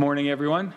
Good morning, everyone.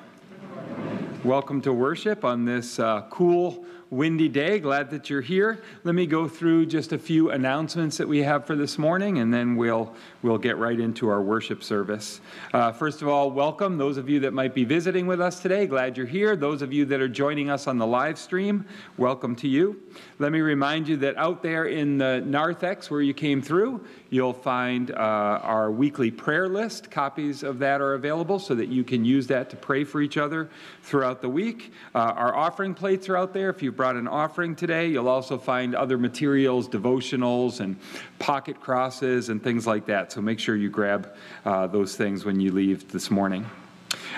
Welcome to worship on this uh, cool, windy day. Glad that you're here. Let me go through just a few announcements that we have for this morning, and then we'll we'll get right into our worship service. Uh, first of all, welcome those of you that might be visiting with us today. Glad you're here. Those of you that are joining us on the live stream, welcome to you. Let me remind you that out there in the narthex where you came through, You'll find uh, our weekly prayer list. Copies of that are available so that you can use that to pray for each other throughout the week. Uh, our offering plates are out there. If you've brought an offering today, you'll also find other materials, devotionals, and pocket crosses and things like that. So make sure you grab uh, those things when you leave this morning.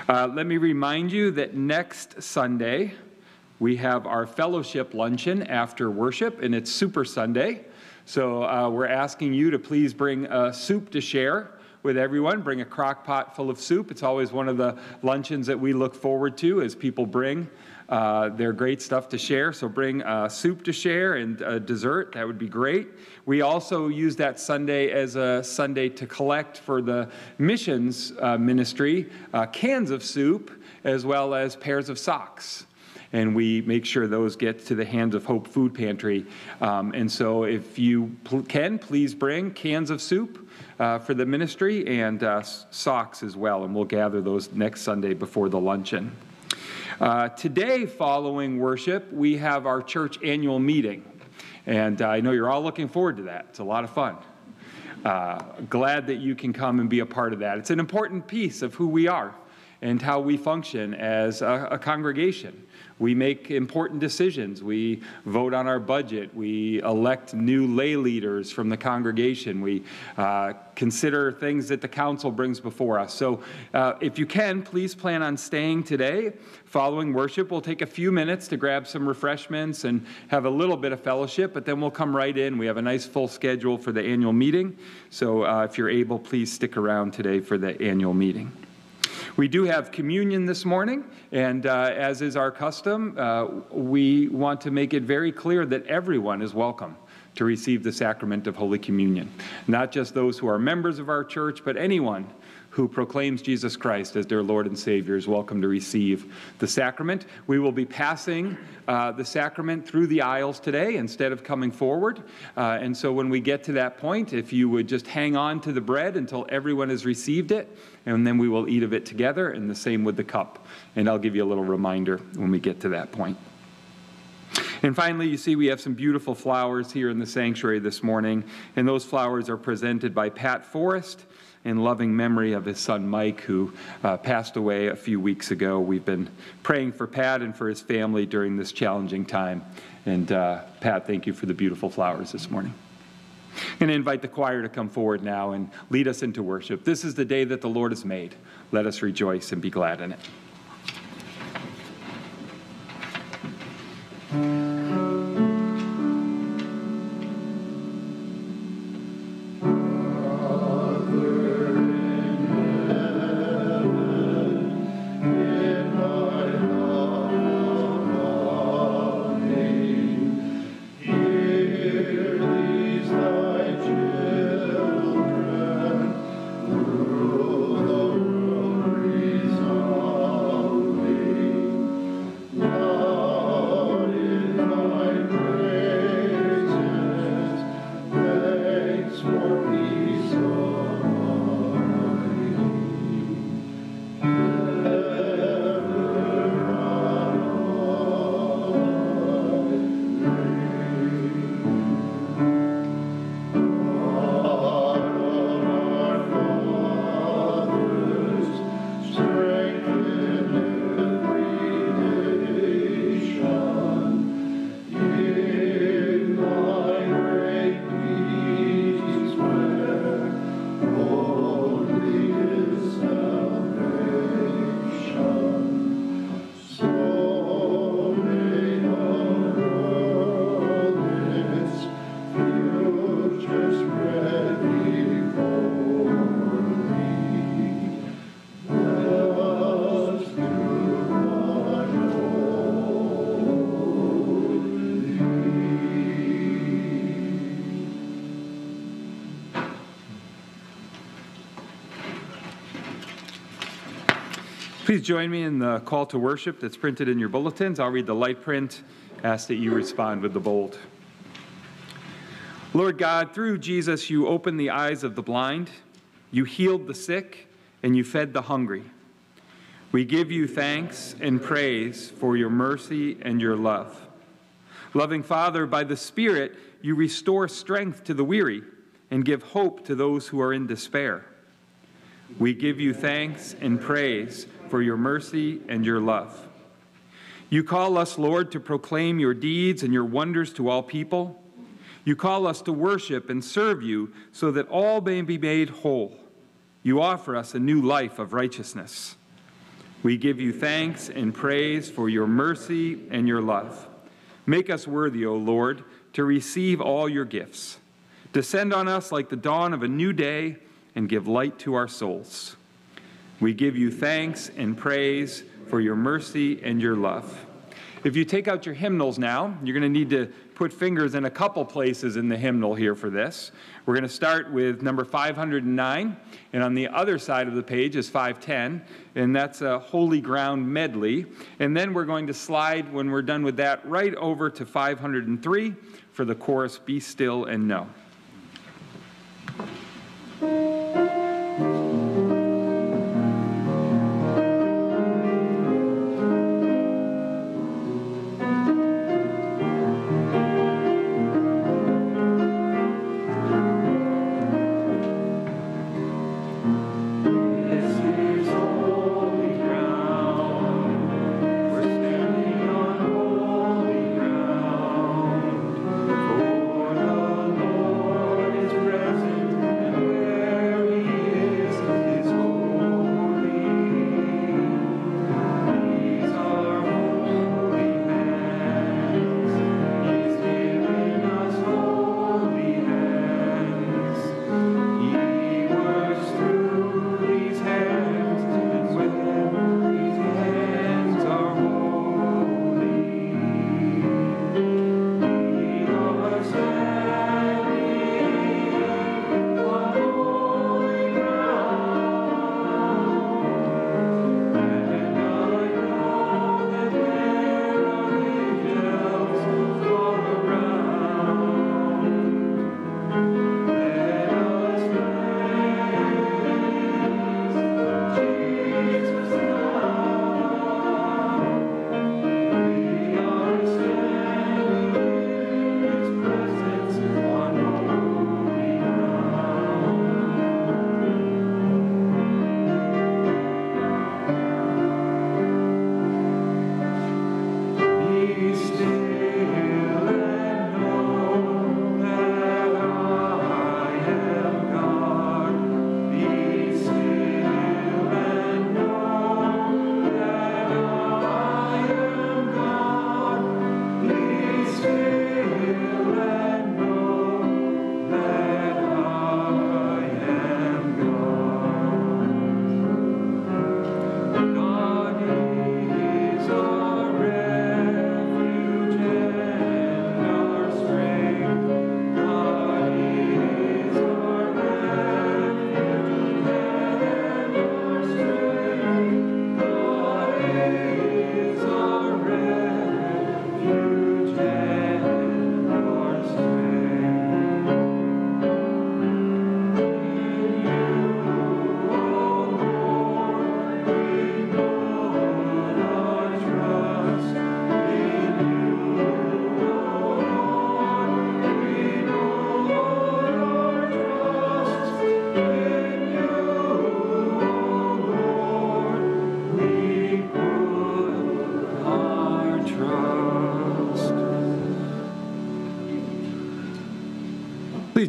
Uh, let me remind you that next Sunday, We have our fellowship luncheon after worship, and it's Souper Sunday. So uh, we're asking you to please bring a soup to share with everyone. Bring a crock pot full of soup. It's always one of the luncheons that we look forward to as people bring uh, their great stuff to share. So bring uh, soup to share and uh, dessert. That would be great. We also use that Sunday as a Sunday to collect for the missions uh, ministry cans of soup as well as pairs of socks and we make sure those get to the hands of Hope Food Pantry. Um, and so, if you pl- can, please bring cans of soup uh, for the ministry and uh, socks as well, and we'll gather those next Sunday before the luncheon. Uh, today, following worship, we have our church annual meeting. And I know you're all looking forward to that. It's a lot of fun. Uh, glad that you can come and be a part of that. It's an important piece of who we are and how we function as a, a congregation. We make important decisions. We vote on our budget. We elect new lay leaders from the congregation. We uh, consider things that the council brings before us. So, uh, if you can, please plan on staying today. Following worship, we'll take a few minutes to grab some refreshments and have a little bit of fellowship, but then we'll come right in. We have a nice full schedule for the annual meeting. So, uh, if you're able, please stick around today for the annual meeting. We do have communion this morning, and uh, as is our custom, uh, we want to make it very clear that everyone is welcome to receive the sacrament of Holy Communion. Not just those who are members of our church, but anyone who proclaims Jesus Christ as their Lord and Savior is welcome to receive the sacrament. We will be passing uh, the sacrament through the aisles today instead of coming forward. Uh, and so when we get to that point, if you would just hang on to the bread until everyone has received it, and then we will eat of it together, and the same with the cup. And I'll give you a little reminder when we get to that point. And finally, you see we have some beautiful flowers here in the sanctuary this morning, and those flowers are presented by Pat Forrest in loving memory of his son Mike, who uh, passed away a few weeks ago. We've been praying for Pat and for his family during this challenging time. And uh, Pat, thank you for the beautiful flowers this morning. I'm going to invite the choir to come forward now and lead us into worship. This is the day that the Lord has made. Let us rejoice and be glad in it. Please join me in the call to worship that's printed in your bulletins. I'll read the light print, ask that you respond with the bold. Lord God, through Jesus, you opened the eyes of the blind, you healed the sick, and you fed the hungry. We give you thanks and praise for your mercy and your love. Loving Father, by the Spirit, you restore strength to the weary and give hope to those who are in despair. We give you thanks and praise for your mercy and your love. You call us, Lord, to proclaim your deeds and your wonders to all people. You call us to worship and serve you so that all may be made whole. You offer us a new life of righteousness. We give you thanks and praise for your mercy and your love. Make us worthy, O Lord, to receive all your gifts. Descend on us like the dawn of a new day and give light to our souls. We give you thanks and praise for your mercy and your love. If you take out your hymnals now, you're going to need to put fingers in a couple places in the hymnal here for this. We're going to start with number 509, and on the other side of the page is 510, and that's a Holy Ground medley. And then we're going to slide, when we're done with that, right over to 503 for the chorus Be Still and Know.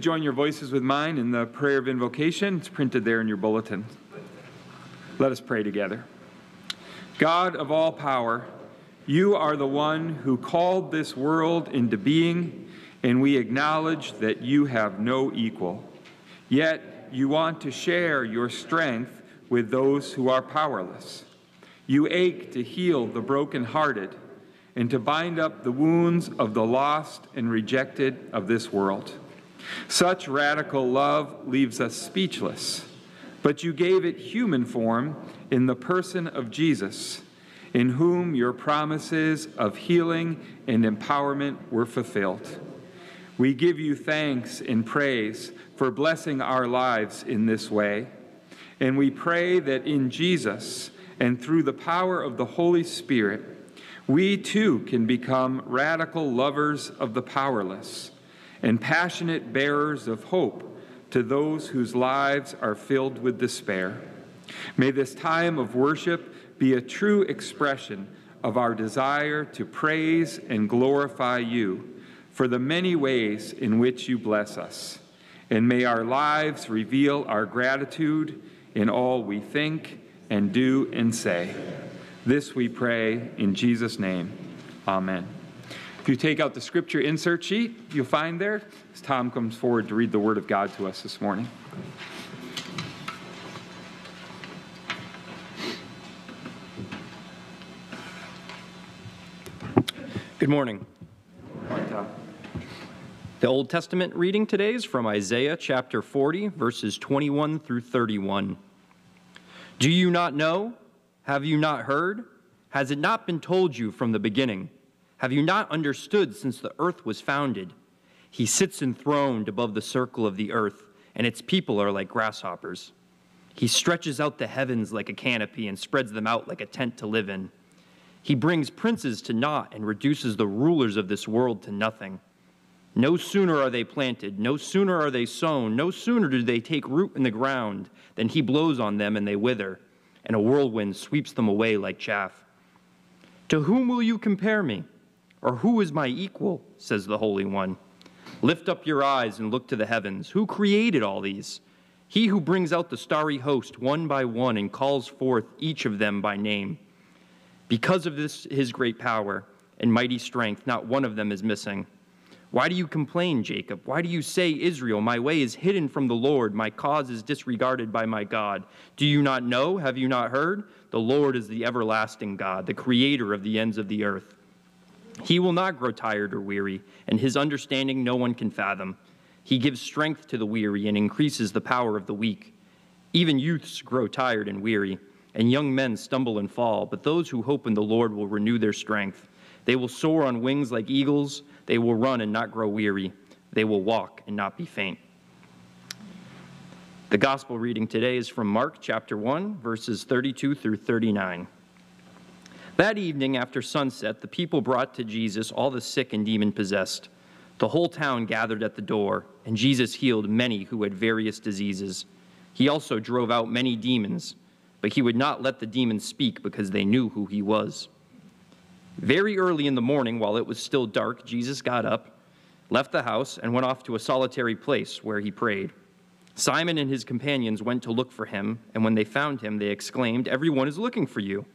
Join your voices with mine in the prayer of invocation. It's printed there in your bulletin. Let us pray together. God of all power, you are the one who called this world into being, and we acknowledge that you have no equal. Yet you want to share your strength with those who are powerless. You ache to heal the brokenhearted and to bind up the wounds of the lost and rejected of this world. Such radical love leaves us speechless, but you gave it human form in the person of Jesus, in whom your promises of healing and empowerment were fulfilled. We give you thanks and praise for blessing our lives in this way, and we pray that in Jesus and through the power of the Holy Spirit, we too can become radical lovers of the powerless and passionate bearers of hope to those whose lives are filled with despair. May this time of worship be a true expression of our desire to praise and glorify you for the many ways in which you bless us. And may our lives reveal our gratitude in all we think and do and say. This we pray in Jesus' name. Amen. If you take out the scripture insert sheet, you'll find there as Tom comes forward to read the word of God to us this morning. Good morning. Good morning Tom. The Old Testament reading today is from Isaiah chapter 40, verses 21 through 31. Do you not know? Have you not heard? Has it not been told you from the beginning? Have you not understood since the earth was founded? He sits enthroned above the circle of the earth, and its people are like grasshoppers. He stretches out the heavens like a canopy and spreads them out like a tent to live in. He brings princes to naught and reduces the rulers of this world to nothing. No sooner are they planted, no sooner are they sown, no sooner do they take root in the ground than he blows on them and they wither, and a whirlwind sweeps them away like chaff. To whom will you compare me? Or who is my equal? says the Holy One. Lift up your eyes and look to the heavens. Who created all these? He who brings out the starry host one by one and calls forth each of them by name. Because of this, his great power and mighty strength, not one of them is missing. Why do you complain, Jacob? Why do you say, Israel, my way is hidden from the Lord, my cause is disregarded by my God? Do you not know? Have you not heard? The Lord is the everlasting God, the creator of the ends of the earth. He will not grow tired or weary, and his understanding no one can fathom. He gives strength to the weary and increases the power of the weak. Even youths grow tired and weary, and young men stumble and fall, but those who hope in the Lord will renew their strength. They will soar on wings like eagles. They will run and not grow weary. They will walk and not be faint. The gospel reading today is from Mark chapter 1, verses 32 through 39. That evening after sunset, the people brought to Jesus all the sick and demon possessed. The whole town gathered at the door, and Jesus healed many who had various diseases. He also drove out many demons, but he would not let the demons speak because they knew who he was. Very early in the morning, while it was still dark, Jesus got up, left the house, and went off to a solitary place where he prayed. Simon and his companions went to look for him, and when they found him, they exclaimed, Everyone is looking for you.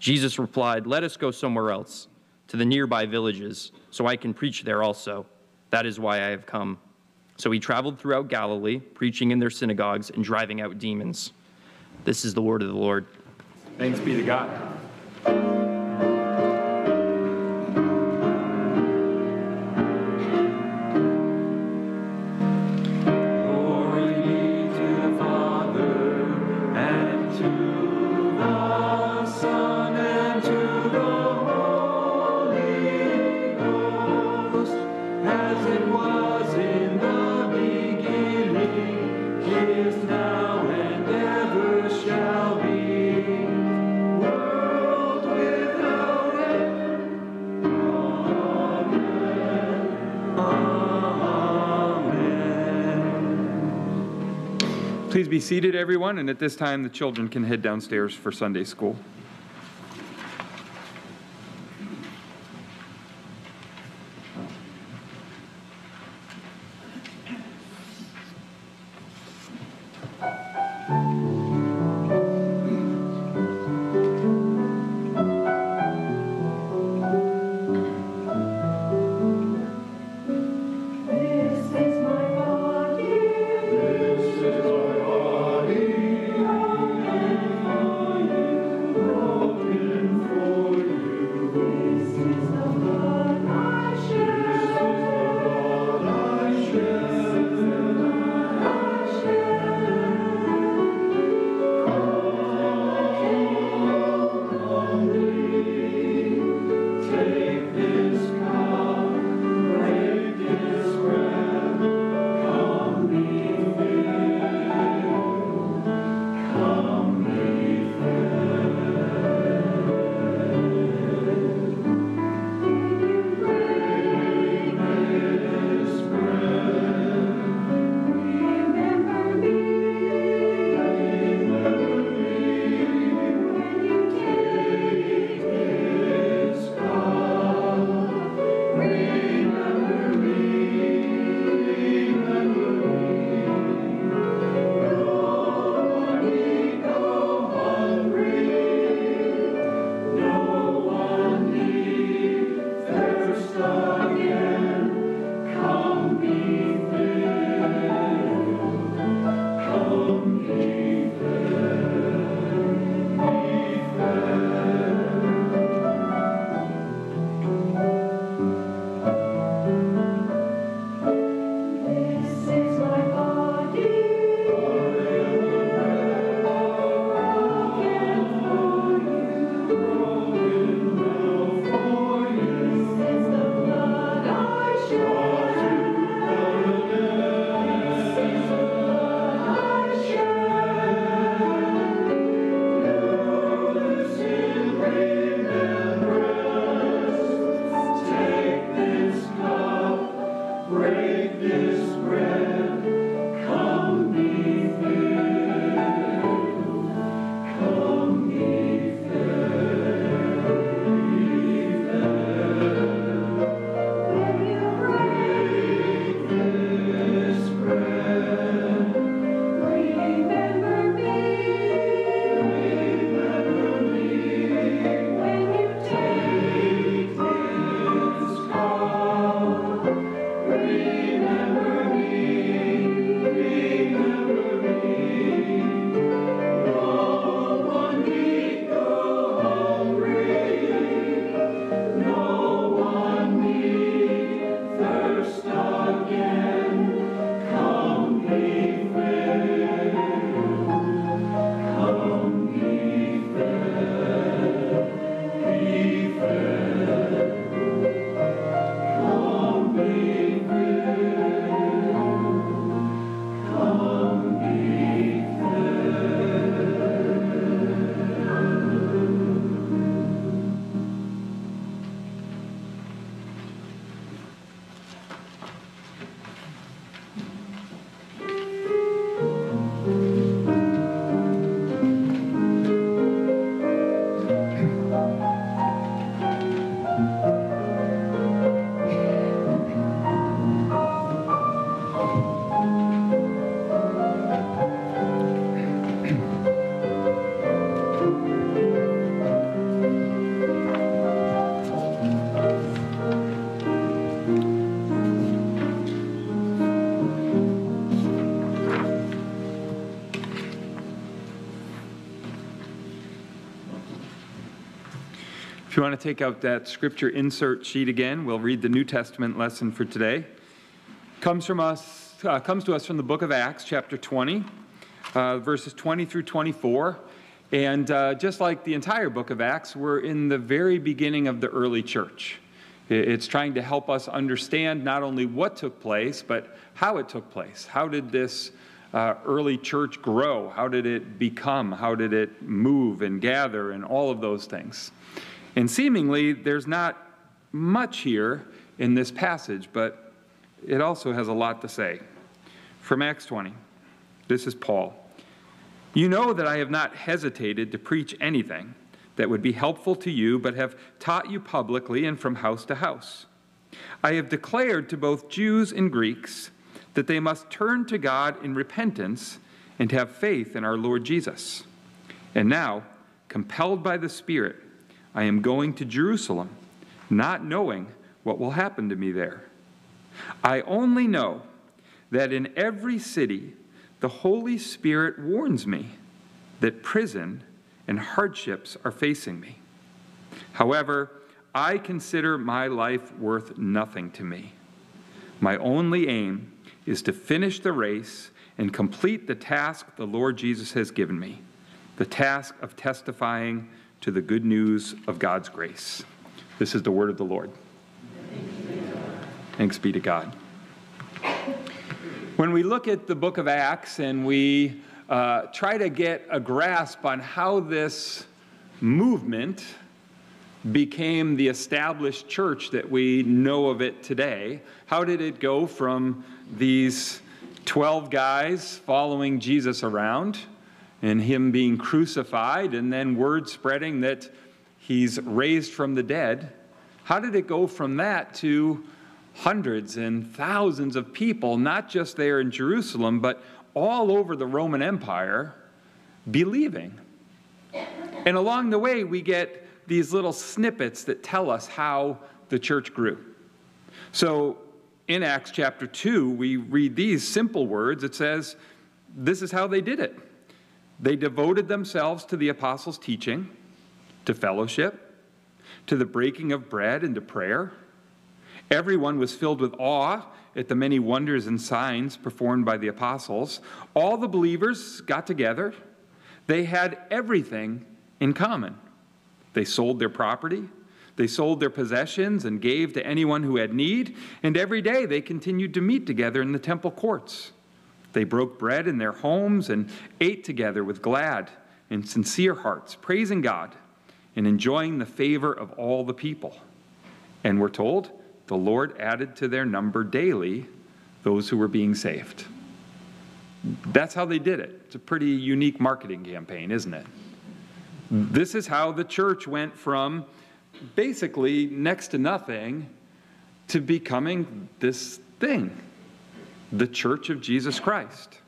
Jesus replied, Let us go somewhere else, to the nearby villages, so I can preach there also. That is why I have come. So he traveled throughout Galilee, preaching in their synagogues and driving out demons. This is the word of the Lord. Thanks be to God. Seated, everyone, and at this time the children can head downstairs for Sunday school. say. You want to take out that scripture insert sheet again, we'll read the New Testament lesson for today. Comes from us, uh, comes to us from the book of Acts, chapter 20, uh, verses 20 through 24. And uh, just like the entire book of Acts, we're in the very beginning of the early church. It's trying to help us understand not only what took place, but how it took place. How did this uh, early church grow? How did it become? How did it move and gather and all of those things? And seemingly, there's not much here in this passage, but it also has a lot to say. From Acts 20, this is Paul. You know that I have not hesitated to preach anything that would be helpful to you, but have taught you publicly and from house to house. I have declared to both Jews and Greeks that they must turn to God in repentance and have faith in our Lord Jesus. And now, compelled by the Spirit, I am going to Jerusalem, not knowing what will happen to me there. I only know that in every city the Holy Spirit warns me that prison and hardships are facing me. However, I consider my life worth nothing to me. My only aim is to finish the race and complete the task the Lord Jesus has given me the task of testifying to the good news of God's grace. This is the word of the Lord. Thanks be to God. When we look at the book of Acts and we uh, try to get a grasp on how this movement became the established church that we know of it today, how did it go from these 12 guys following Jesus around and him being crucified, and then word spreading that he's raised from the dead. How did it go from that to hundreds and thousands of people, not just there in Jerusalem, but all over the Roman Empire, believing? And along the way, we get these little snippets that tell us how the church grew. So in Acts chapter 2, we read these simple words. It says, This is how they did it. They devoted themselves to the apostles' teaching, to fellowship, to the breaking of bread, and to prayer. Everyone was filled with awe at the many wonders and signs performed by the apostles. All the believers got together. They had everything in common. They sold their property, they sold their possessions, and gave to anyone who had need. And every day they continued to meet together in the temple courts. They broke bread in their homes and ate together with glad and sincere hearts, praising God and enjoying the favor of all the people. And we're told the Lord added to their number daily those who were being saved. That's how they did it. It's a pretty unique marketing campaign, isn't it? This is how the church went from basically next to nothing to becoming this thing the church of Jesus Christ.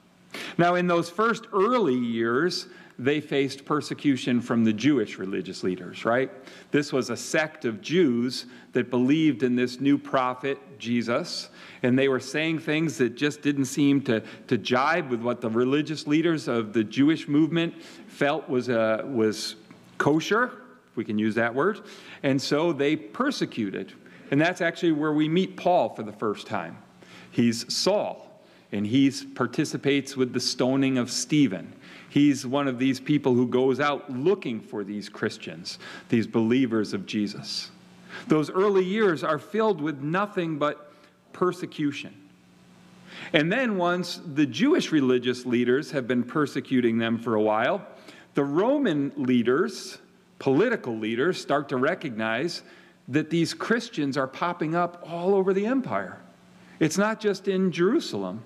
Now, in those first early years, they faced persecution from the Jewish religious leaders, right? This was a sect of Jews that believed in this new prophet, Jesus, and they were saying things that just didn't seem to, to jibe with what the religious leaders of the Jewish movement felt was, uh, was kosher, if we can use that word. And so they persecuted. And that's actually where we meet Paul for the first time. He's Saul, and he participates with the stoning of Stephen. He's one of these people who goes out looking for these Christians, these believers of Jesus. Those early years are filled with nothing but persecution. And then, once the Jewish religious leaders have been persecuting them for a while, the Roman leaders, political leaders, start to recognize that these Christians are popping up all over the empire. It's not just in Jerusalem.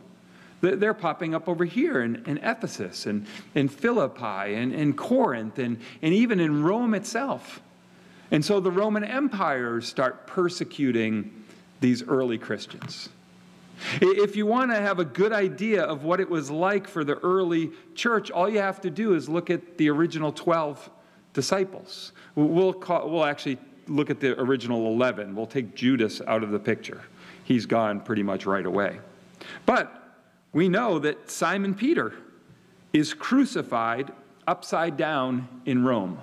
They're popping up over here in, in Ephesus and in Philippi and in Corinth and, and even in Rome itself. And so the Roman empires start persecuting these early Christians. If you want to have a good idea of what it was like for the early church, all you have to do is look at the original 12 disciples. We'll, call, we'll actually look at the original 11. We'll take Judas out of the picture. He's gone pretty much right away. But we know that Simon Peter is crucified upside down in Rome.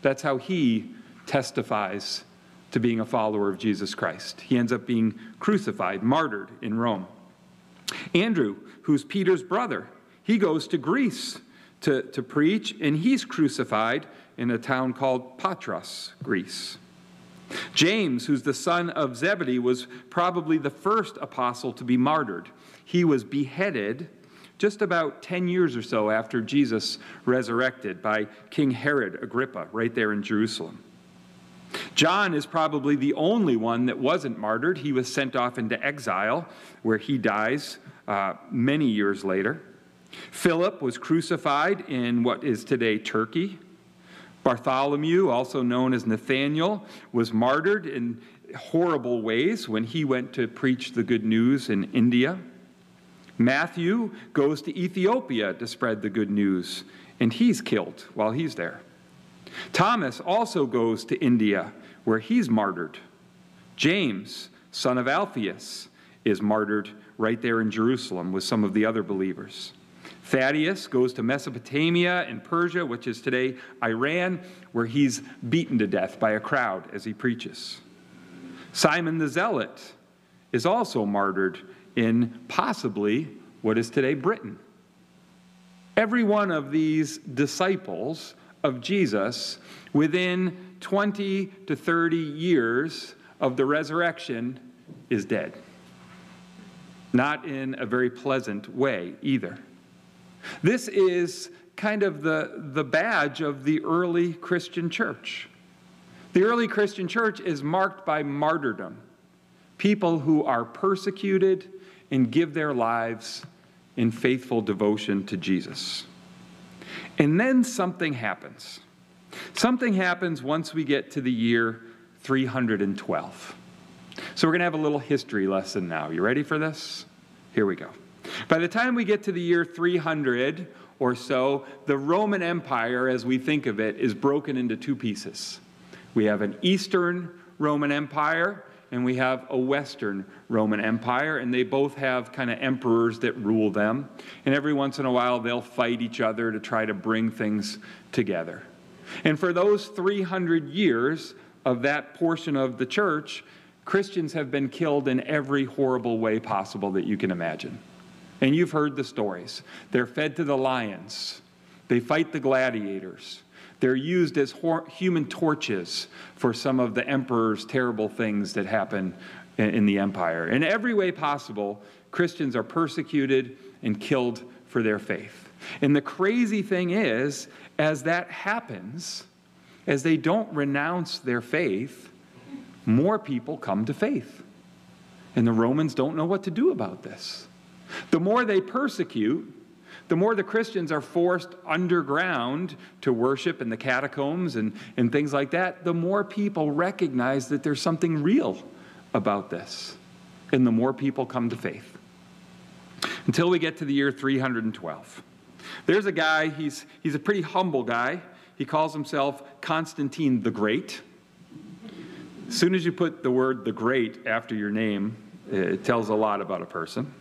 That's how he testifies to being a follower of Jesus Christ. He ends up being crucified, martyred in Rome. Andrew, who's Peter's brother, he goes to Greece to, to preach, and he's crucified in a town called Patras, Greece. James, who's the son of Zebedee, was probably the first apostle to be martyred he was beheaded just about 10 years or so after Jesus resurrected by King Herod Agrippa, right there in Jerusalem. John is probably the only one that wasn't martyred. He was sent off into exile, where he dies uh, many years later. Philip was crucified in what is today Turkey. Bartholomew, also known as Nathaniel, was martyred in horrible ways when he went to preach the good news in India. Matthew goes to Ethiopia to spread the good news, and he's killed while he's there. Thomas also goes to India, where he's martyred. James, son of Alphaeus, is martyred right there in Jerusalem with some of the other believers. Thaddeus goes to Mesopotamia and Persia, which is today Iran, where he's beaten to death by a crowd as he preaches. Simon the Zealot is also martyred in possibly what is today Britain. Every one of these disciples of Jesus, within 20 to 30 years of the resurrection, is dead. Not in a very pleasant way either. This is kind of the, the badge of the early Christian church. The early Christian church is marked by martyrdom, people who are persecuted and give their lives in faithful devotion to Jesus. And then something happens. Something happens once we get to the year 312. So we're going to have a little history lesson now. You ready for this? Here we go. By the time we get to the year 300 or so, the Roman Empire, as we think of it, is broken into two pieces. We have an Eastern Roman Empire, and we have a Western Roman Empire, and they both have kind of emperors that rule them. And every once in a while, they'll fight each other to try to bring things together. And for those 300 years of that portion of the church, Christians have been killed in every horrible way possible that you can imagine. And you've heard the stories. They're fed to the lions, they fight the gladiators. They're used as human torches for some of the emperor's terrible things that happen in the empire. In every way possible, Christians are persecuted and killed for their faith. And the crazy thing is, as that happens, as they don't renounce their faith, more people come to faith. And the Romans don't know what to do about this. The more they persecute, the more the Christians are forced underground to worship in the catacombs and, and things like that, the more people recognize that there's something real about this. And the more people come to faith. Until we get to the year 312. There's a guy, he's, he's a pretty humble guy. He calls himself Constantine the Great. As soon as you put the word the Great after your name, it tells a lot about a person.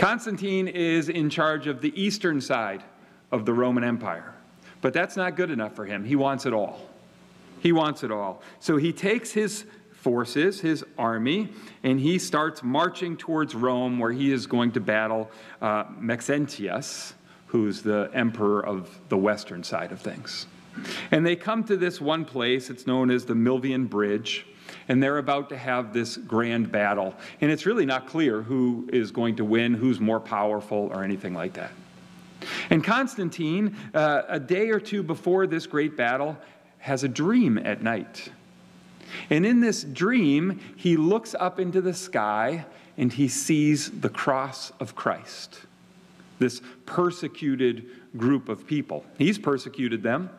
Constantine is in charge of the eastern side of the Roman Empire. But that's not good enough for him. He wants it all. He wants it all. So he takes his forces, his army, and he starts marching towards Rome where he is going to battle uh, Maxentius, who's the emperor of the western side of things. And they come to this one place, it's known as the Milvian Bridge and they're about to have this grand battle. And it's really not clear who is going to win, who's more powerful, or anything like that. And Constantine, uh, a day or two before this great battle, has a dream at night. And in this dream, he looks up into the sky and he sees the cross of Christ, this persecuted group of people. He's persecuted them.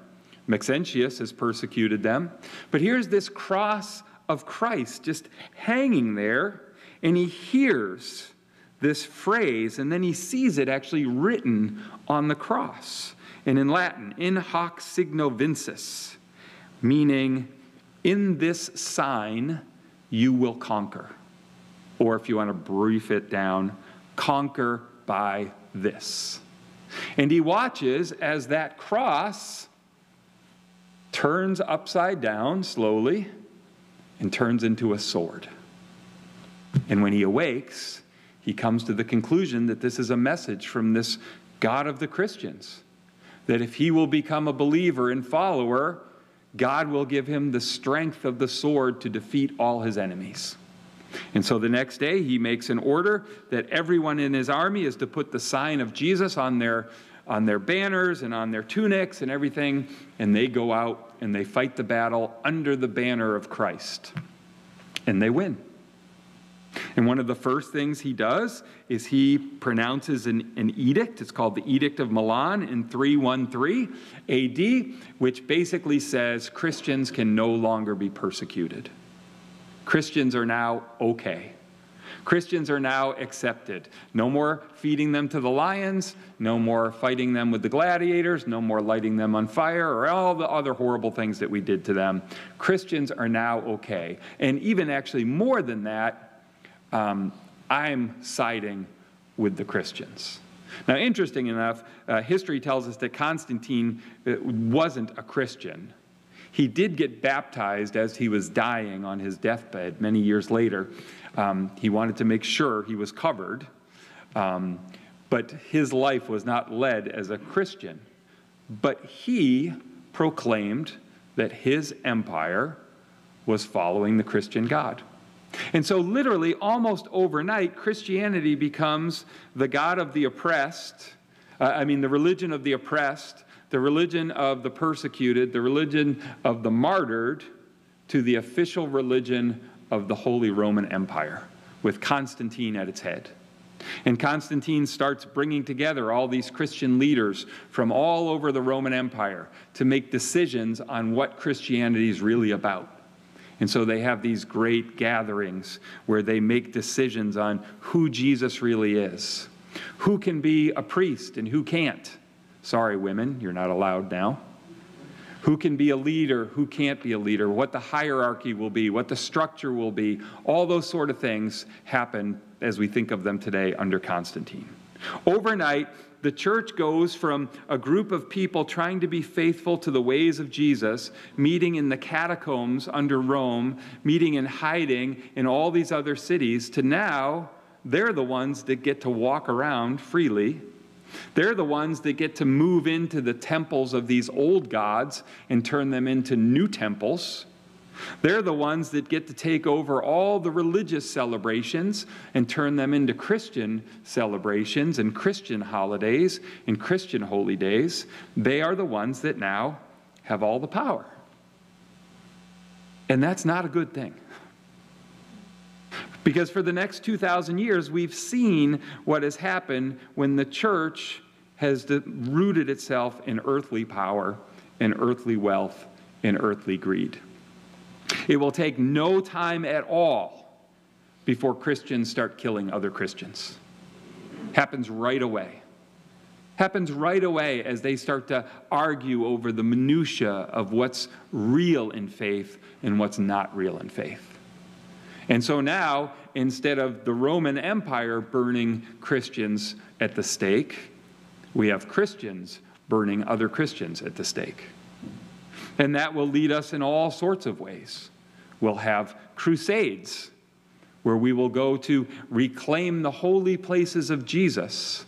Maxentius has persecuted them. But here's this cross of Christ just hanging there, and he hears this phrase, and then he sees it actually written on the cross. And in Latin, in hoc signo vinces, meaning, in this sign you will conquer. Or if you want to brief it down, conquer by this. And he watches as that cross turns upside down slowly and turns into a sword. And when he awakes, he comes to the conclusion that this is a message from this God of the Christians. That if he will become a believer and follower, God will give him the strength of the sword to defeat all his enemies. And so the next day, he makes an order that everyone in his army is to put the sign of Jesus on their, on their banners and on their tunics and everything, and they go out and they fight the battle under the banner of Christ. And they win. And one of the first things he does is he pronounces an, an, edict. It's called the Edict of Milan in 313 AD, which basically says Christians can no longer be persecuted. Christians are now okay. Christians are now accepted. No more feeding them to the lions, no more fighting them with the gladiators, no more lighting them on fire, or all the other horrible things that we did to them. Christians are now okay. And even actually more than that, um, I'm siding with the Christians. Now, interesting enough, uh, history tells us that Constantine uh, wasn't a Christian. He did get baptized as he was dying on his deathbed many years later. Um, he wanted to make sure he was covered, um, but his life was not led as a Christian. But he proclaimed that his empire was following the Christian God. And so, literally, almost overnight, Christianity becomes the God of the oppressed, uh, I mean, the religion of the oppressed, the religion of the persecuted, the religion of the martyred, to the official religion of the Holy Roman Empire, with Constantine at its head. And Constantine starts bringing together all these Christian leaders from all over the Roman Empire to make decisions on what Christianity is really about. And so they have these great gatherings where they make decisions on who Jesus really is, who can be a priest and who can't. Sorry, women, you're not allowed now who can be a leader, who can't be a leader, what the hierarchy will be, what the structure will be. All those sort of things happen as we think of them today under Constantine. Overnight, the church goes from a group of people trying to be faithful to the ways of Jesus, meeting in the catacombs under Rome, meeting in hiding in all these other cities, to now they're the ones that get to walk around freely they're the ones that get to move into the temples of these old gods and turn them into new temples. They're the ones that get to take over all the religious celebrations and turn them into Christian celebrations and Christian holidays and Christian holy days. They are the ones that now have all the power. And that's not a good thing. Because for the next 2,000 years, we've seen what has happened when the church has rooted itself in earthly power and earthly wealth and earthly greed. It will take no time at all before Christians start killing other Christians. Happens right away. Happens right away as they start to argue over the minutiae of what's real in faith and what's not real in faith. And so now, instead of the Roman Empire burning Christians at the stake, we have Christians burning other Christians at the stake. And that will lead us in all sorts of ways. We'll have crusades where we will go to reclaim the holy places of Jesus.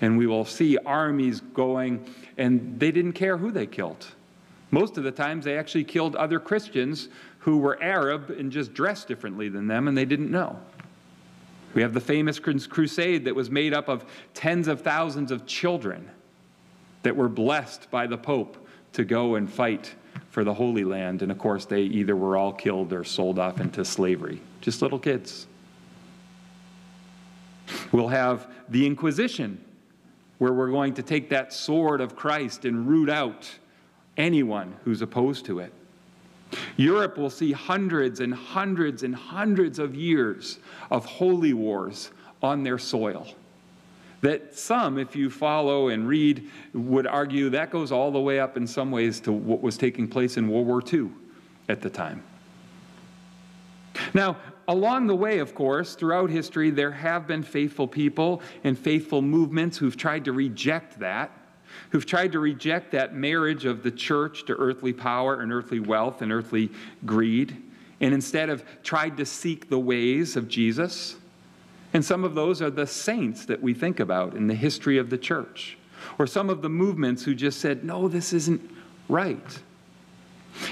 And we will see armies going, and they didn't care who they killed. Most of the times, they actually killed other Christians who were Arab and just dressed differently than them, and they didn't know. We have the famous crusade that was made up of tens of thousands of children that were blessed by the Pope to go and fight for the Holy Land. And of course, they either were all killed or sold off into slavery. Just little kids. We'll have the Inquisition, where we're going to take that sword of Christ and root out anyone who's opposed to it. Europe will see hundreds and hundreds and hundreds of years of holy wars on their soil. That some, if you follow and read, would argue that goes all the way up in some ways to what was taking place in World War II at the time. Now, along the way, of course, throughout history, there have been faithful people and faithful movements who've tried to reject that who've tried to reject that marriage of the church to earthly power and earthly wealth and earthly greed, and instead have tried to seek the ways of Jesus. And some of those are the saints that we think about in the history of the church, or some of the movements who just said, no, this isn't right.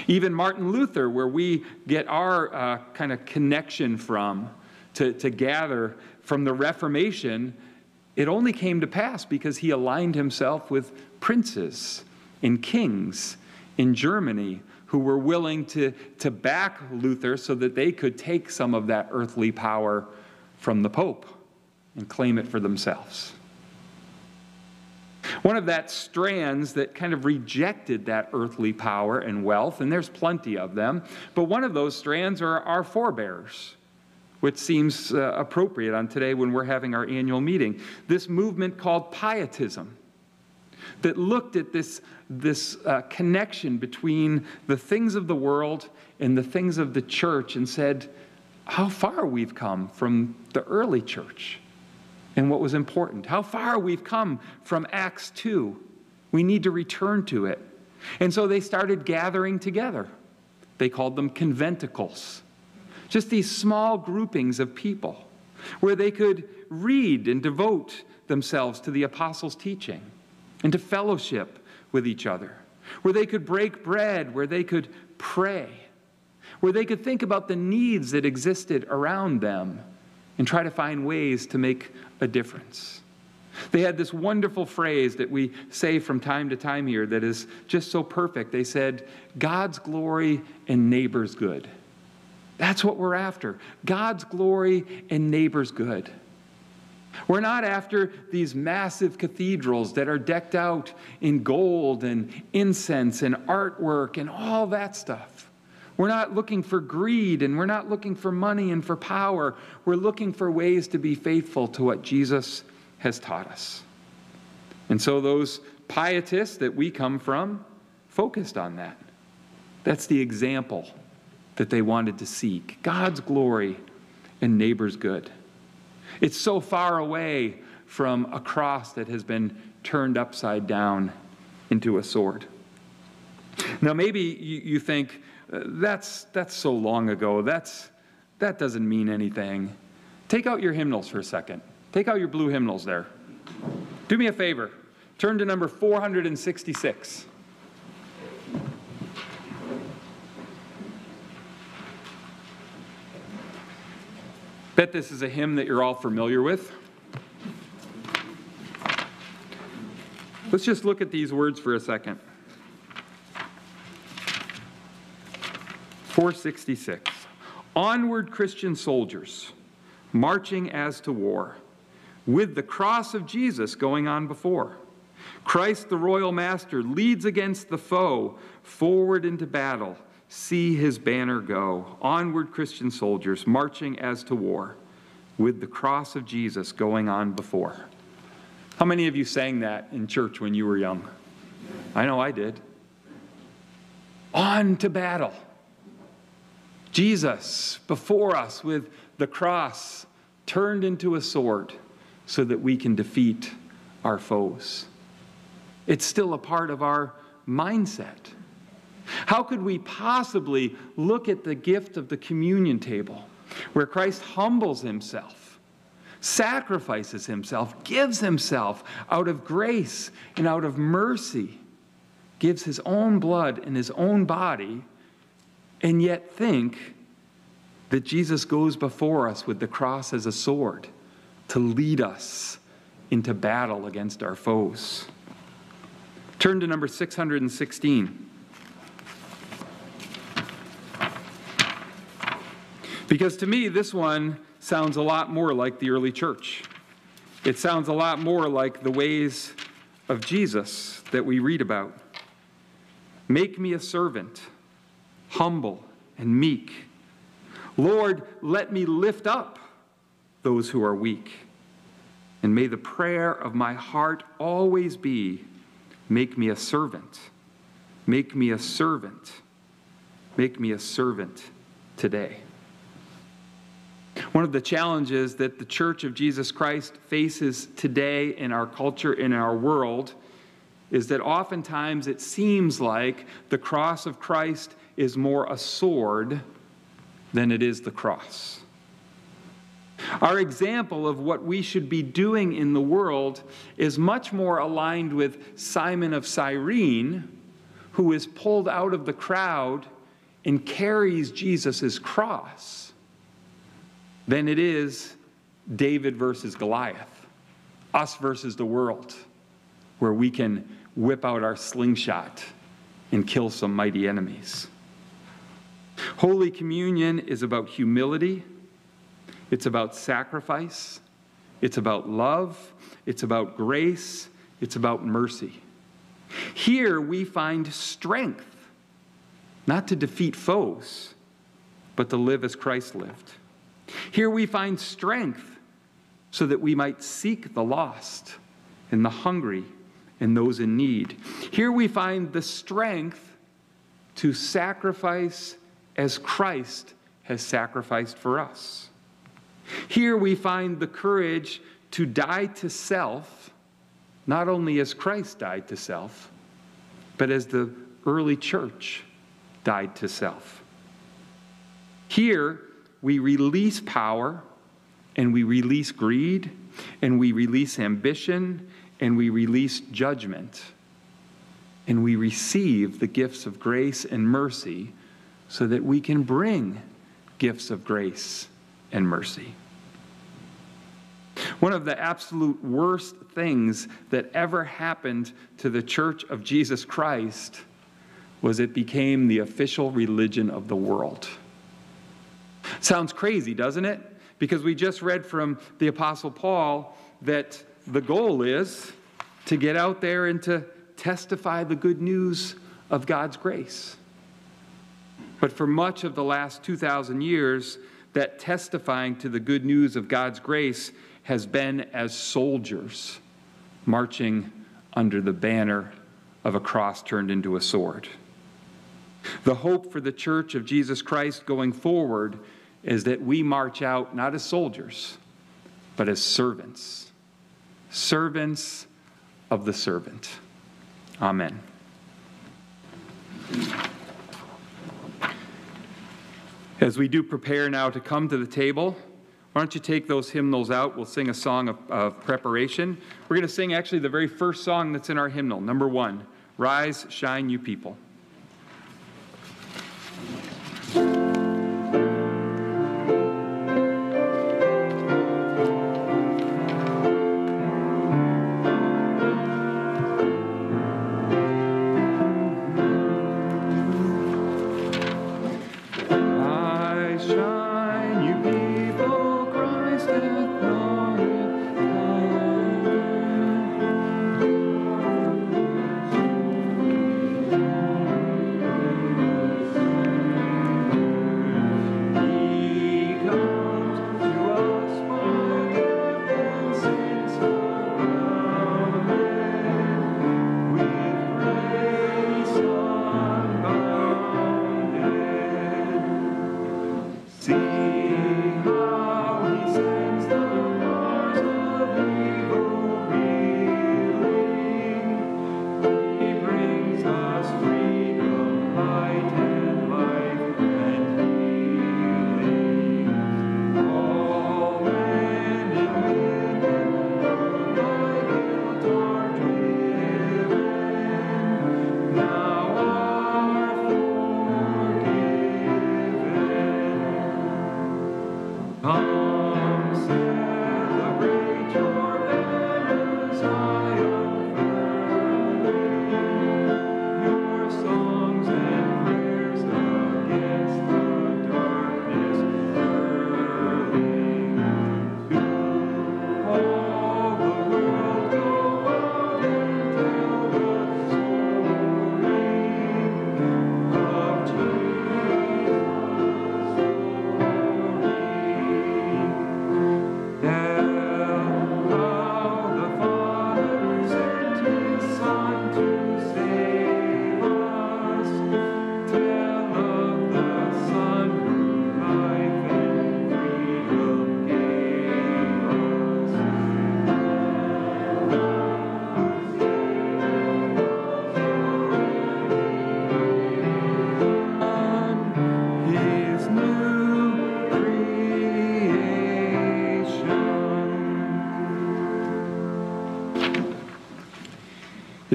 Even Martin Luther, where we get our uh, kind of connection from to, to gather from the Reformation, it only came to pass because he aligned himself with princes and kings in Germany who were willing to, to back Luther so that they could take some of that earthly power from the Pope and claim it for themselves. One of that strands that kind of rejected that earthly power and wealth, and there's plenty of them, but one of those strands are our forebears which seems uh, appropriate on today when we're having our annual meeting. This movement called Pietism that looked at this, this uh, connection between the things of the world and the things of the church and said, how far we've come from the early church and what was important. How far we've come from Acts 2. We need to return to it. And so they started gathering together. They called them conventicles just these small groupings of people where they could read and devote themselves to the apostles' teaching and to fellowship with each other, where they could break bread, where they could pray, where they could think about the needs that existed around them and try to find ways to make a difference. They had this wonderful phrase that we say from time to time here that is just so perfect. They said, God's glory and neighbor's good. That's what we're after God's glory and neighbor's good. We're not after these massive cathedrals that are decked out in gold and incense and artwork and all that stuff. We're not looking for greed and we're not looking for money and for power. We're looking for ways to be faithful to what Jesus has taught us. And so those pietists that we come from focused on that. That's the example that they wanted to seek God's glory and neighbor's good. It's so far away from a cross that has been turned upside down into a sword. Now, maybe you, think, uh, that's, that's so long ago. That's, that doesn't mean anything. Take out your hymnals for a second. Take out your blue hymnals there. Do me a favor. Turn to number 466. Bet this is a hymn that you're all familiar with. Let's just look at these words for a second. 466. Onward, Christian soldiers, marching as to war, with the cross of Jesus going on before. Christ, the royal master, leads against the foe, forward into battle. See his banner go. Onward, Christian soldiers, marching as to war, with the cross of Jesus going on before. How many of you sang that in church when you were young? I know I did. On to battle. Jesus before us with the cross turned into a sword so that we can defeat our foes. It's still a part of our mindset. How could we possibly look at the gift of the communion table where Christ humbles himself, sacrifices himself, gives himself out of grace and out of mercy, gives his own blood and his own body, and yet think that Jesus goes before us with the cross as a sword to lead us into battle against our foes? Turn to number 616. Because to me, this one sounds a lot more like the early church. It sounds a lot more like the ways of Jesus that we read about. Make me a servant, humble and meek. Lord, let me lift up those who are weak. And may the prayer of my heart always be Make me a servant. Make me a servant. Make me a servant today. One of the challenges that the Church of Jesus Christ faces today in our culture, in our world, is that oftentimes it seems like the cross of Christ is more a sword than it is the cross. Our example of what we should be doing in the world is much more aligned with Simon of Cyrene, who is pulled out of the crowd and carries Jesus' cross, than it is David versus Goliath, us versus the world, where we can whip out our slingshot and kill some mighty enemies. Holy Communion is about humility it's about sacrifice, it's about love, it's about grace, it's about mercy. Here we find strength, not to defeat foes, but to live as Christ lived. Here we find strength so that we might seek the lost and the hungry and those in need. Here we find the strength to sacrifice as Christ has sacrificed for us. Here we find the courage to die to self, not only as Christ died to self, but as the early church died to self. Here we release power and we release greed and we release ambition and we release judgment and we receive the gifts of grace and mercy so that we can bring gifts of grace and mercy. One of the absolute worst things that ever happened to the Church of Jesus Christ was it became the official religion of the world. Sounds crazy, doesn't it? Because we just read from the Apostle Paul that the goal is to get out there and to testify the good news of God's grace. But for much of the last 2,000 years, that testifying to the good news of God's grace has been as soldiers marching under the banner of a cross turned into a sword. The hope for the church of Jesus Christ going forward is that we march out not as soldiers, but as servants. Servants of the servant. Amen. As we do prepare now to come to the table, why don't you take those hymnals out? We'll sing a song of, of preparation. We're going to sing actually the very first song that's in our hymnal, number one Rise, Shine, You People.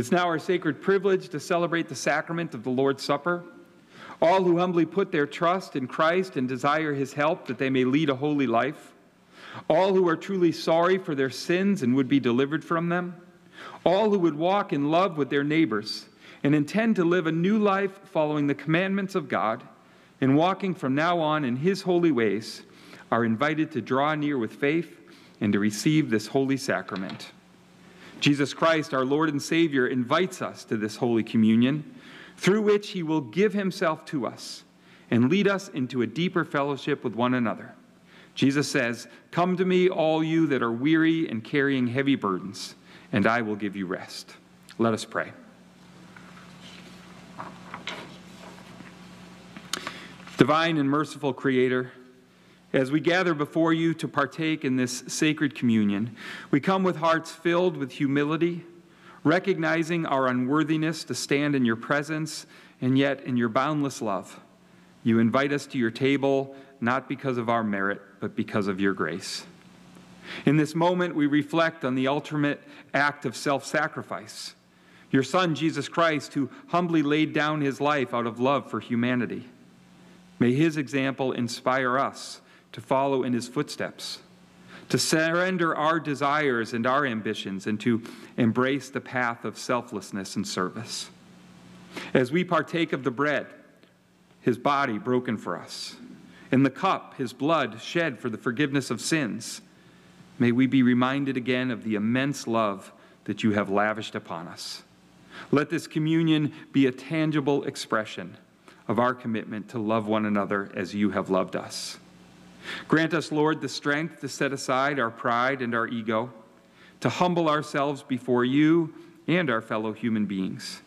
It's now our sacred privilege to celebrate the sacrament of the Lord's Supper. All who humbly put their trust in Christ and desire his help that they may lead a holy life. All who are truly sorry for their sins and would be delivered from them. All who would walk in love with their neighbors and intend to live a new life following the commandments of God and walking from now on in his holy ways are invited to draw near with faith and to receive this holy sacrament. Jesus Christ, our Lord and Savior, invites us to this Holy Communion, through which He will give Himself to us and lead us into a deeper fellowship with one another. Jesus says, Come to me, all you that are weary and carrying heavy burdens, and I will give you rest. Let us pray. Divine and merciful Creator, as we gather before you to partake in this sacred communion, we come with hearts filled with humility, recognizing our unworthiness to stand in your presence, and yet in your boundless love. You invite us to your table not because of our merit, but because of your grace. In this moment, we reflect on the ultimate act of self sacrifice. Your Son, Jesus Christ, who humbly laid down his life out of love for humanity. May his example inspire us to follow in his footsteps, to surrender our desires and our ambitions, and to embrace the path of selflessness and service. As we partake of the bread, his body broken for us, in the cup, his blood shed for the forgiveness of sins, may we be reminded again of the immense love that you have lavished upon us. Let this communion be a tangible expression of our commitment to love one another as you have loved us. Grant us, Lord, the strength to set aside our pride and our ego, to humble ourselves before you and our fellow human beings.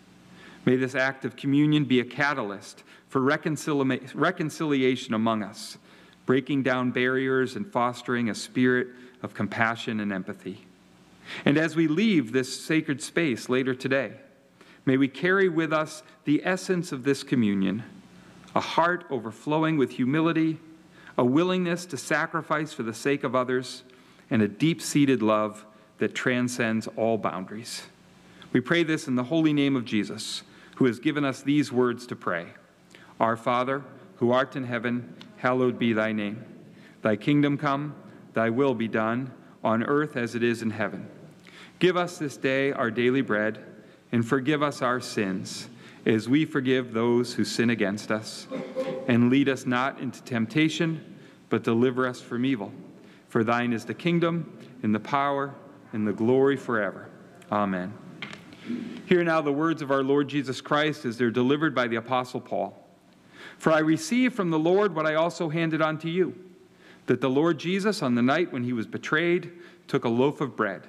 May this act of communion be a catalyst for reconcilia- reconciliation among us, breaking down barriers and fostering a spirit of compassion and empathy. And as we leave this sacred space later today, may we carry with us the essence of this communion a heart overflowing with humility a willingness to sacrifice for the sake of others, and a deep seated love that transcends all boundaries. We pray this in the holy name of Jesus, who has given us these words to pray Our Father, who art in heaven, hallowed be thy name. Thy kingdom come, thy will be done, on earth as it is in heaven. Give us this day our daily bread, and forgive us our sins, as we forgive those who sin against us. And lead us not into temptation but deliver us from evil. For thine is the kingdom, and the power, and the glory forever. Amen. Hear now the words of our Lord Jesus Christ as they're delivered by the Apostle Paul. For I received from the Lord what I also handed on to you that the Lord Jesus, on the night when he was betrayed, took a loaf of bread.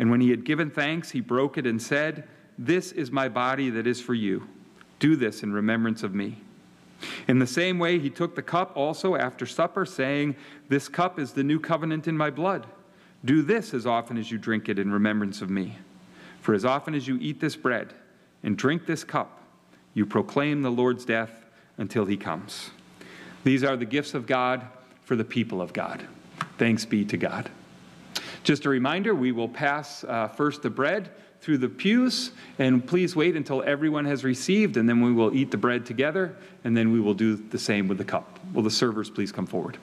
And when he had given thanks, he broke it and said, This is my body that is for you. Do this in remembrance of me. In the same way, he took the cup also after supper, saying, This cup is the new covenant in my blood. Do this as often as you drink it in remembrance of me. For as often as you eat this bread and drink this cup, you proclaim the Lord's death until he comes. These are the gifts of God for the people of God. Thanks be to God. Just a reminder, we will pass uh, first the bread through the pews. And please wait until everyone has received, and then we will eat the bread together, and then we will do the same with the cup. Will the servers please come forward?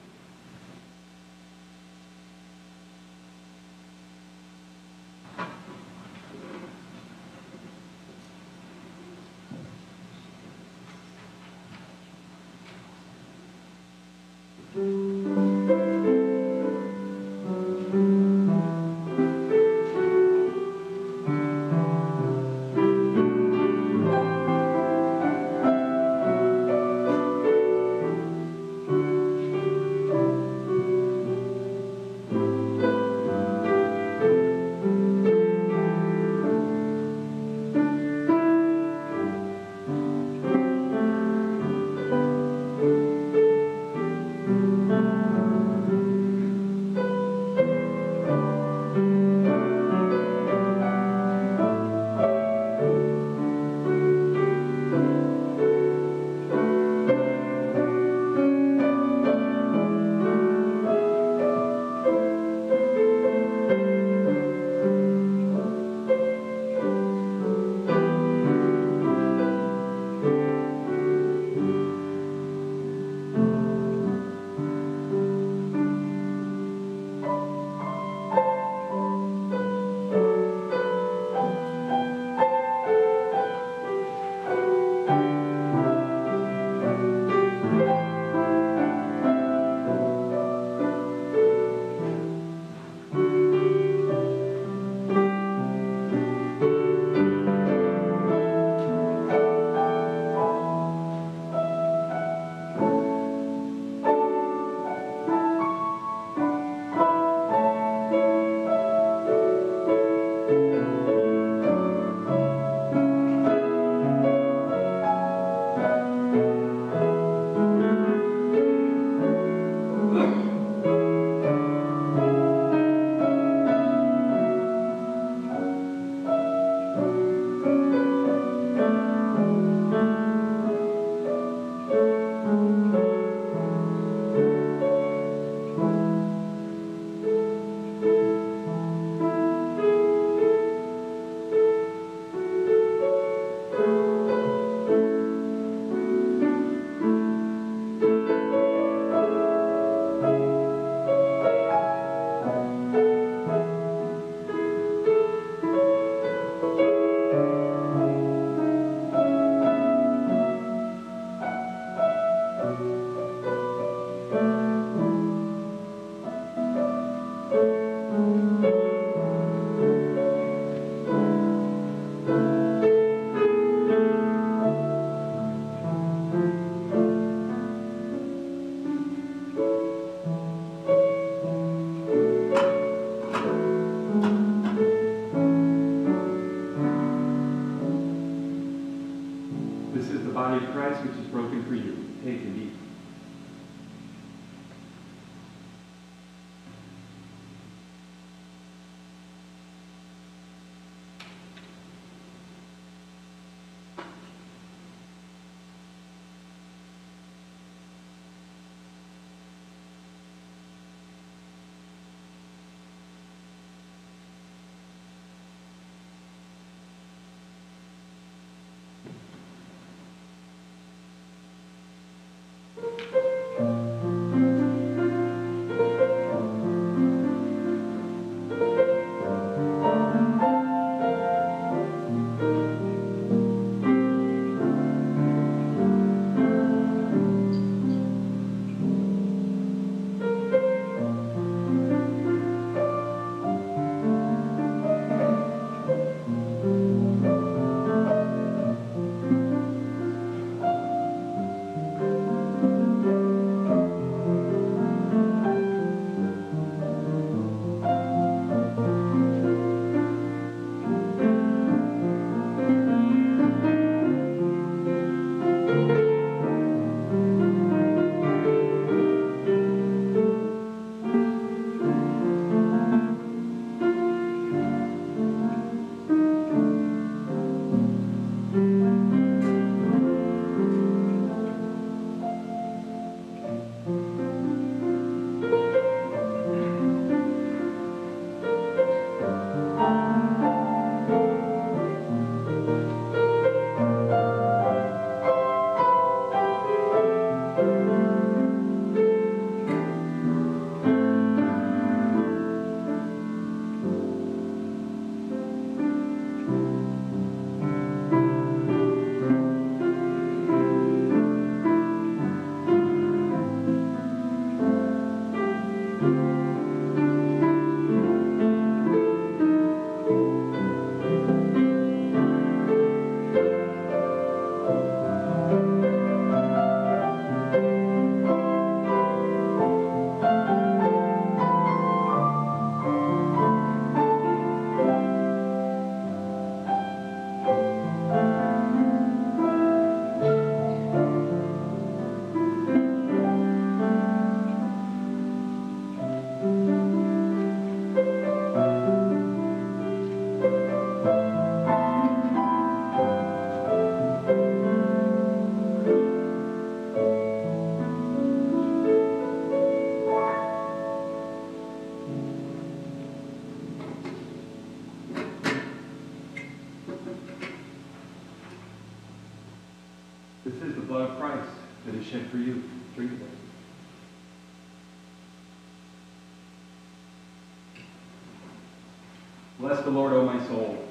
The Lord, O my soul,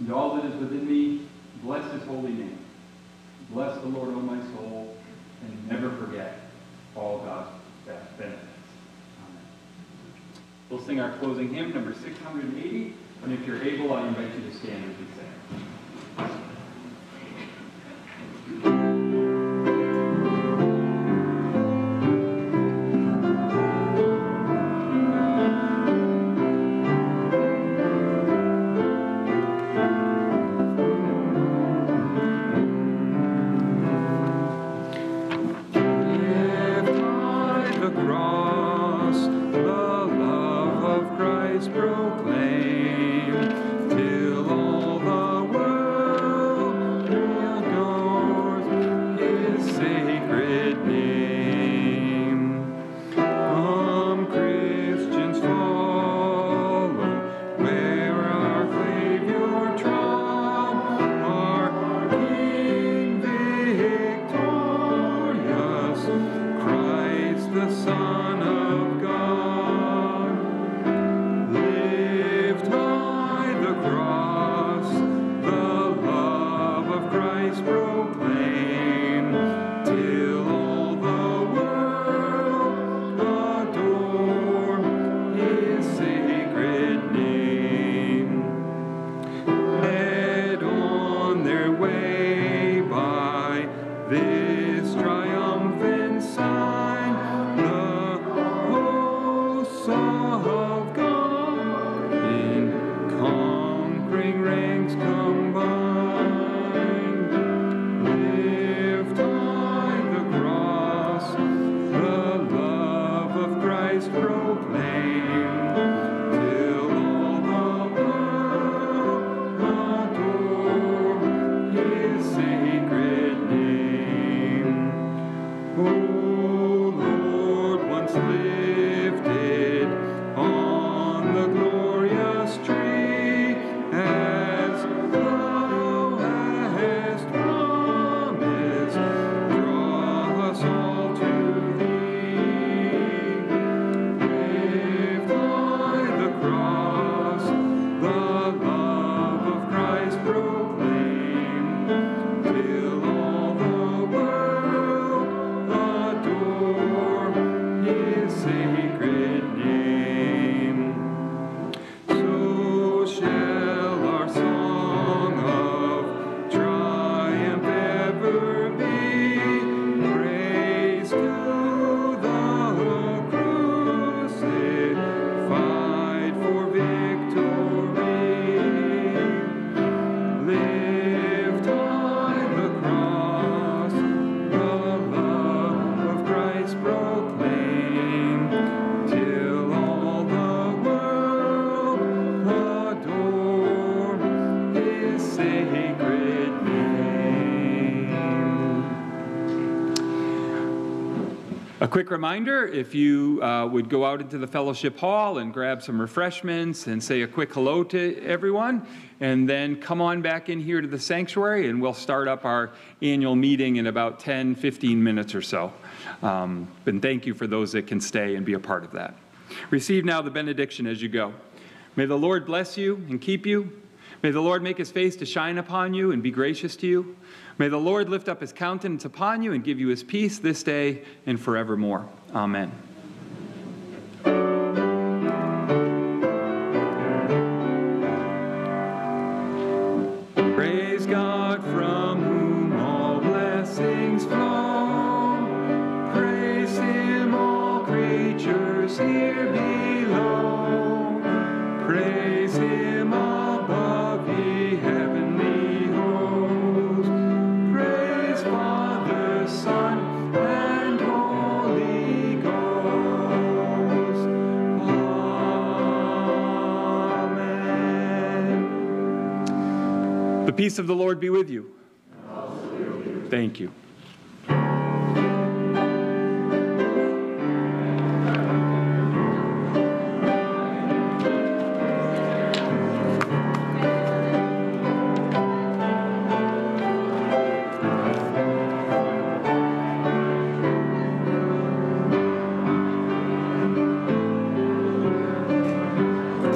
and all that is within me, bless his holy name. Bless the Lord, O my soul, and never forget all God's best benefits. Amen. We'll sing our closing hymn, number 680, and if you're able, I invite you to stand A quick reminder if you uh, would go out into the fellowship hall and grab some refreshments and say a quick hello to everyone, and then come on back in here to the sanctuary, and we'll start up our annual meeting in about 10, 15 minutes or so. Um, and thank you for those that can stay and be a part of that. Receive now the benediction as you go. May the Lord bless you and keep you. May the Lord make his face to shine upon you and be gracious to you. May the Lord lift up his countenance upon you and give you his peace this day and forevermore. Amen. Peace of the Lord be with you. Thank you.